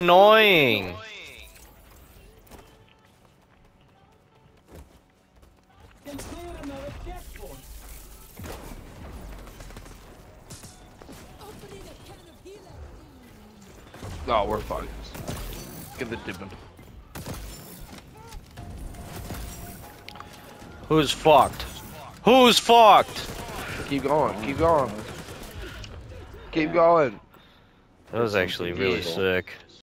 annoying. No, we're fine. Get the dipping. Who's fucked? Who's fucked? Keep going, keep going. Keep going. That was actually really sick.